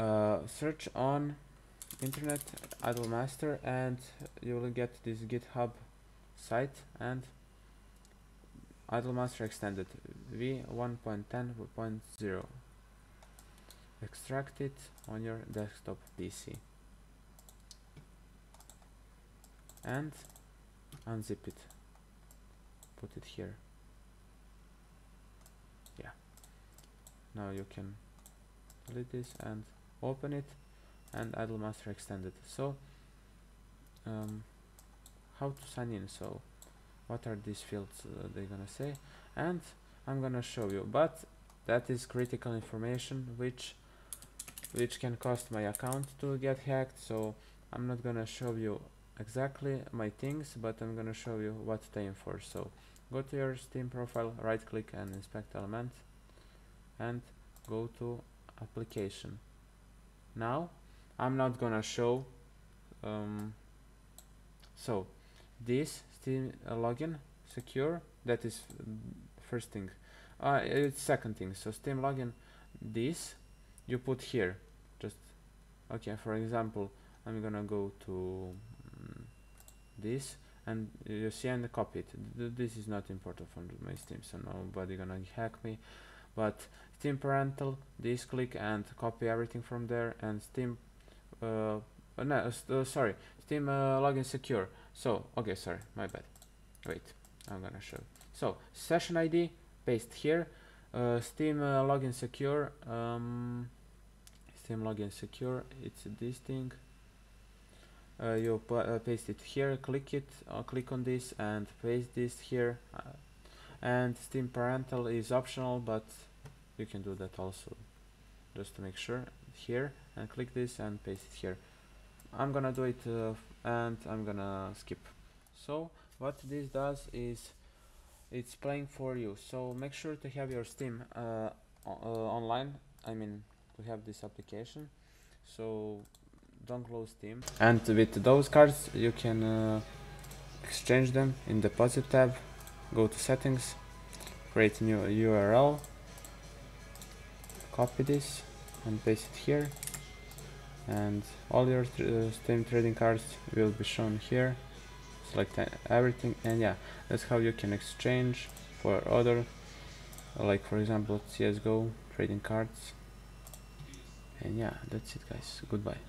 uh, search on internet idle master and you will get this github site and idle master extended v1.10.0 extract it on your desktop pc and unzip it. Put it here. Yeah. Now you can delete this and open it and idle master extended so um, how to sign in? So what are these fields uh, they're gonna say? And I'm gonna show you but that is critical information which which can cost my account to get hacked. So I'm not gonna show you exactly my things but I'm gonna show you what to aim for so go to your steam profile right click and inspect element and go to application now I'm not gonna show um, so this steam uh, login secure that is first thing. Uh, it's second thing so steam login this you put here just okay for example I'm gonna go to this and you see and copy it. This is not important for my steam so nobody gonna hack me but steam parental this click and copy everything from there and steam uh, uh no uh, sorry steam uh, login secure. So okay sorry my bad. Wait i'm gonna show. So session id paste here. Uh, steam login secure um, steam login secure it's this thing. Uh, you uh, paste it here click it uh, click on this and paste this here. And steam parental is optional but you can do that also just to make sure here and click this and paste it here. I'm gonna do it uh, and I'm gonna skip. So what this does is it's playing for you. So make sure to have your steam uh, online I mean to have this application. So don't close Steam. And with those cards you can uh, exchange them in deposit tab, go to settings, create new URL, copy this and paste it here. And all your uh, Steam trading cards will be shown here. Select everything and yeah that's how you can exchange for other like for example CSGO trading cards. And yeah that's it guys. Goodbye